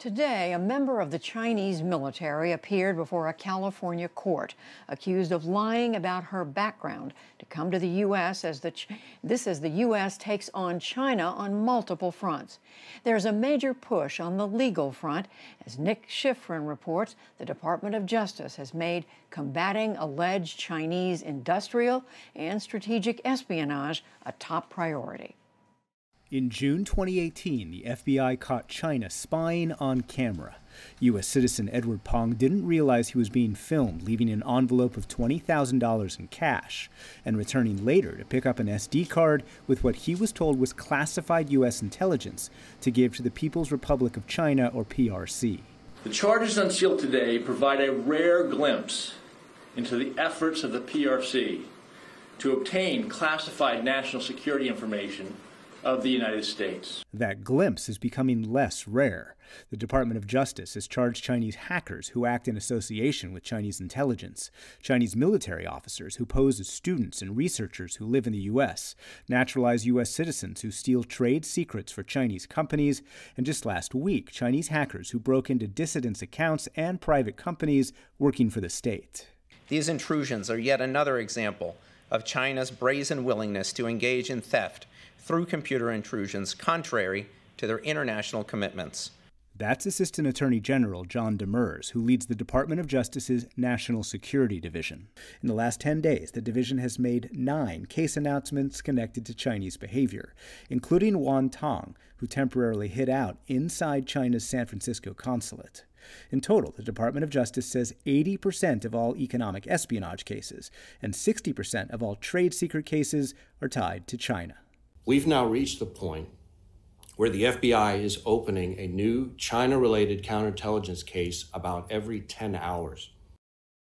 Today, a member of the Chinese military appeared before a California court accused of lying about her background to come to the U.S. as the this as the U.S. takes on China on multiple fronts. There's a major push on the legal front, as Nick Schifrin reports. The Department of Justice has made combating alleged Chinese industrial and strategic espionage a top priority. In June 2018, the FBI caught China spying on camera. U.S. citizen Edward Peng didn't realize he was being filmed, leaving an envelope of $20,000 in cash and returning later to pick up an SD card with what he was told was classified U.S. intelligence to give to the People's Republic of China, or PRC. The charges unsealed today provide a rare glimpse into the efforts of the PRC to obtain classified national security information of the United States. That glimpse is becoming less rare. The Department of Justice has charged Chinese hackers who act in association with Chinese intelligence, Chinese military officers who pose as students and researchers who live in the U.S., naturalized U.S. citizens who steal trade secrets for Chinese companies, and just last week, Chinese hackers who broke into dissidents' accounts and private companies working for the state. These intrusions are yet another example of China's brazen willingness to engage in theft through computer intrusions contrary to their international commitments. That's Assistant Attorney General John Demers, who leads the Department of Justice's National Security Division. In the last 10 days, the division has made nine case announcements connected to Chinese behavior, including Juan Tang, who temporarily hid out inside China's San Francisco consulate. In total, the Department of Justice says 80% of all economic espionage cases and 60% of all trade secret cases are tied to China. We've now reached the point where the FBI is opening a new China related counterintelligence case about every 10 hours.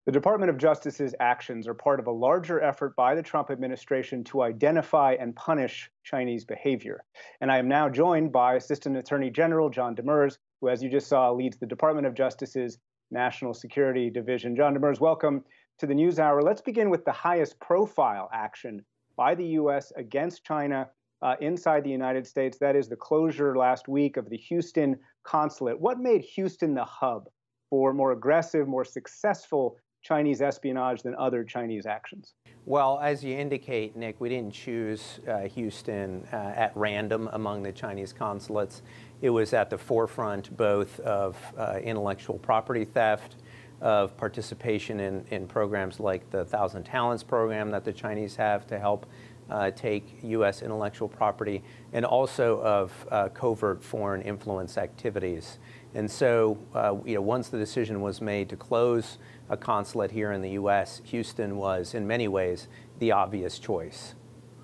The Department of Justice's actions are part of a larger effort by the Trump administration to identify and punish Chinese behavior. And I am now joined by Assistant Attorney General John Demers, who, as you just saw, leads the Department of Justice's National Security Division. John Demers, welcome to the News Hour. Let's begin with the highest profile action by the U.S. against China uh, inside the United States. That is the closure last week of the Houston consulate. What made Houston the hub for more aggressive, more successful Chinese espionage than other Chinese actions? Well, as you indicate, Nick, we didn't choose uh, Houston uh, at random among the Chinese consulates. It was at the forefront both of uh, intellectual property theft, of participation in, in programs like the Thousand Talents program that the Chinese have to help uh, take U.S. intellectual property, and also of uh, covert foreign influence activities. And so, uh, you know, once the decision was made to close a consulate here in the U.S., Houston was, in many ways, the obvious choice.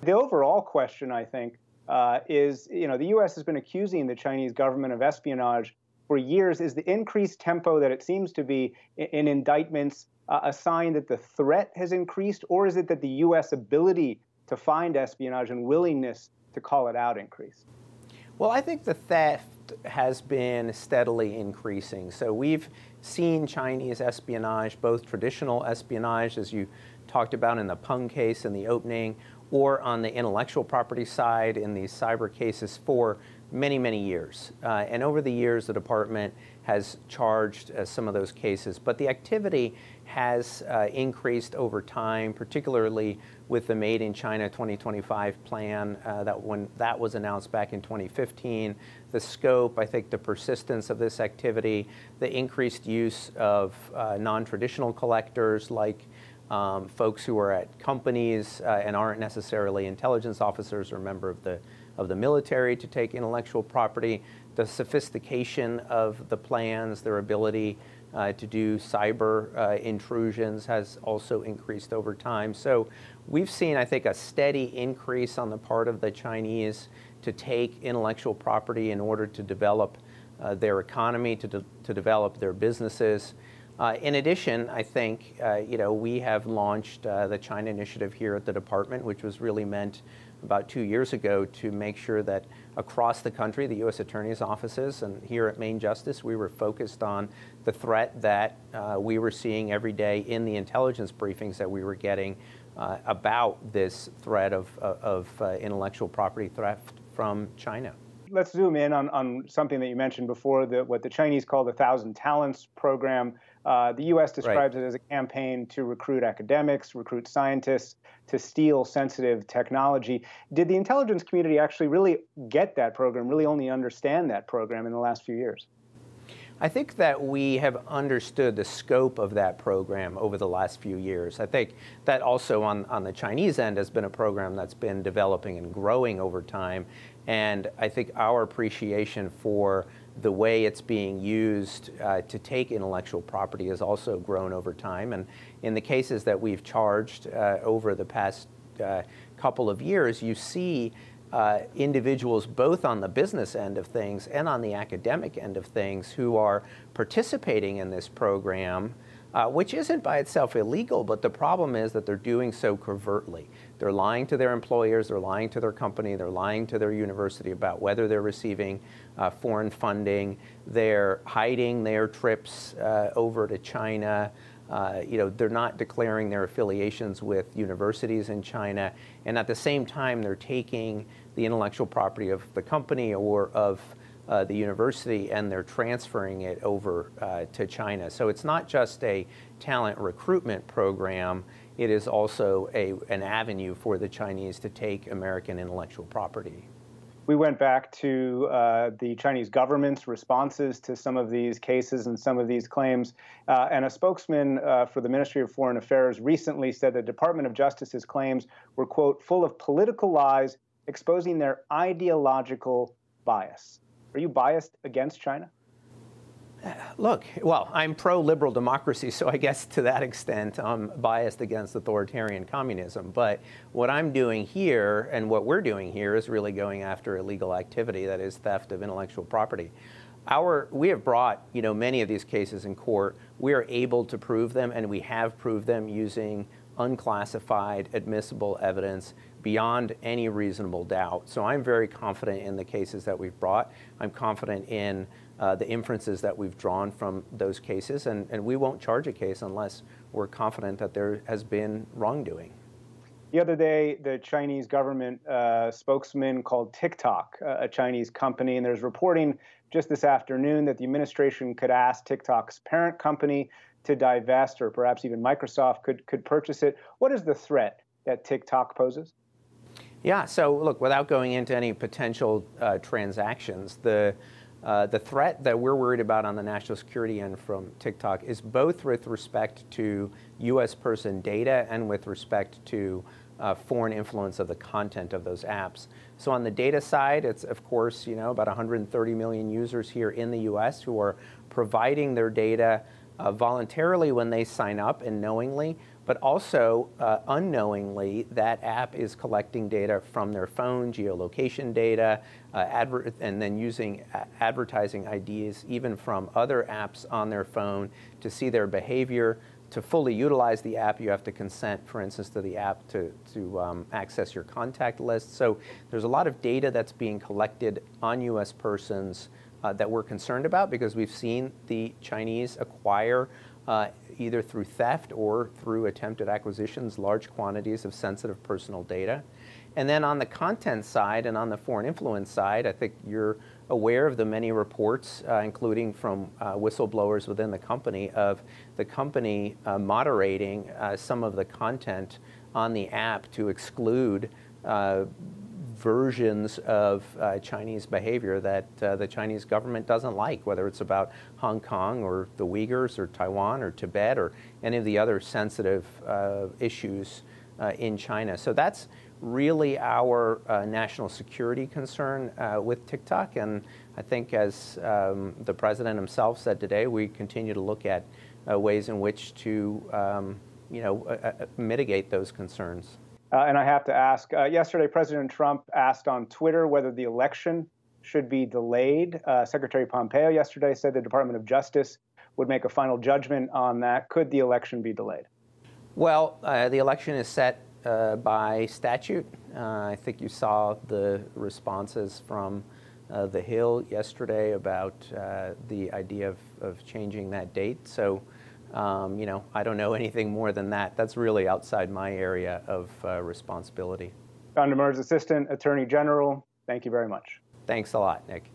The overall question, I think, uh, is you know the U.S. has been accusing the Chinese government of espionage for years. Is the increased tempo that it seems to be in, in indictments uh, a sign that the threat has increased, or is it that the U.S. ability to find espionage and willingness to call it out increase? Well, I think the theft has been steadily increasing. So we've seen Chinese espionage, both traditional espionage, as you talked about in the Peng case in the opening, or on the intellectual property side in these cyber cases for many, many years. Uh, and over the years, the department has charged uh, some of those cases. But the activity has uh, increased over time, particularly with the Made in China 2025 plan uh, that when that was announced back in 2015. The scope, I think the persistence of this activity, the increased use of uh, non-traditional collectors like um, folks who are at companies uh, and aren't necessarily intelligence officers or member of the of the military to take intellectual property, the sophistication of the plans, their ability uh, to do cyber uh, intrusions has also increased over time. So we've seen, I think, a steady increase on the part of the Chinese to take intellectual property in order to develop uh, their economy, to, de to develop their businesses. Uh, in addition, I think, uh, you know, we have launched uh, the China Initiative here at the department, which was really meant about two years ago to make sure that across the country, the U.S. Attorney's offices and here at Main Justice, we were focused on the threat that uh, we were seeing every day in the intelligence briefings that we were getting uh, about this threat of, of uh, intellectual property theft from China. let's zoom in on, on something that you mentioned before, the, what the Chinese call the Thousand Talents program. Uh, the U.S. describes right. it as a campaign to recruit academics, recruit scientists, to steal sensitive technology. Did the intelligence community actually really get that program, really only understand that program in the last few years? I think that we have understood the scope of that program over the last few years. I think that also on, on the Chinese end has been a program that's been developing and growing over time. And I think our appreciation for the way it's being used uh, to take intellectual property has also grown over time. And in the cases that we've charged uh, over the past uh, couple of years, you see uh, individuals both on the business end of things and on the academic end of things who are participating in this program, uh, which isn't by itself illegal, but the problem is that they're doing so covertly. They're lying to their employers, they're lying to their company, they're lying to their university about whether they're receiving uh, foreign funding, they're hiding their trips uh, over to China. Uh, you know, they're not declaring their affiliations with universities in China, and at the same time, they're taking the intellectual property of the company or of uh, the university, and they're transferring it over uh, to China. So it's not just a talent recruitment program; it is also a, an avenue for the Chinese to take American intellectual property we went back to uh, the Chinese government's responses to some of these cases and some of these claims. Uh, and a spokesman uh, for the Ministry of Foreign Affairs recently said the Department of Justice's claims were, quote, full of political lies exposing their ideological bias. Are you biased against China? Look, well, I'm pro liberal democracy, so I guess to that extent I'm biased against authoritarian communism. But what I'm doing here and what we're doing here is really going after illegal activity that is theft of intellectual property. Our, we have brought you know, many of these cases in court. We are able to prove them, and we have proved them using unclassified, admissible evidence beyond any reasonable doubt. So I'm very confident in the cases that we've brought. I'm confident in uh, the inferences that we've drawn from those cases, and, and we won't charge a case unless we're confident that there has been wrongdoing. The other day, the Chinese government uh, spokesman called TikTok a Chinese company, and there's reporting just this afternoon that the administration could ask TikTok's parent company to divest, or perhaps even Microsoft could could purchase it. What is the threat that TikTok poses? Yeah. So look, without going into any potential uh, transactions, the uh, the threat that we're worried about on the national security end from TikTok is both with respect to U.S. person data and with respect to uh, foreign influence of the content of those apps. So on the data side, it's of course you know about 130 million users here in the U.S. who are providing their data uh, voluntarily when they sign up and knowingly but also uh, unknowingly, that app is collecting data from their phone, geolocation data, uh, and then using advertising IDs even from other apps on their phone to see their behavior. To fully utilize the app, you have to consent, for instance, to the app to, to um, access your contact list. So there's a lot of data that's being collected on US persons uh, that we're concerned about because we've seen the Chinese acquire uh, either through theft or through attempted acquisitions, large quantities of sensitive personal data. And then on the content side and on the foreign influence side, I think you're aware of the many reports, uh, including from uh, whistleblowers within the company, of the company uh, moderating uh, some of the content on the app to exclude uh, versions of uh, Chinese behavior that uh, the Chinese government doesn't like, whether it's about Hong Kong or the Uyghurs or Taiwan or Tibet or any of the other sensitive uh, issues uh, in China. So that's really our uh, national security concern with TikTok. And I think, as um, the president himself said today, we continue to look at ways in which to um, you know, mitigate those concerns. Uh, and I have to ask uh, yesterday, President Trump asked on Twitter whether the election should be delayed. Uh, Secretary Pompeo yesterday said the Department of Justice would make a final judgment on that. Could the election be delayed? Well, uh, the election is set uh, by statute. Uh, I think you saw the responses from the Hill yesterday about the idea of, of changing that date. So um, you know, I don't know anything more than that. That's really outside my area of uh, responsibility. John Demers, Assistant Attorney General, thank you very much. Thanks a lot, Nick.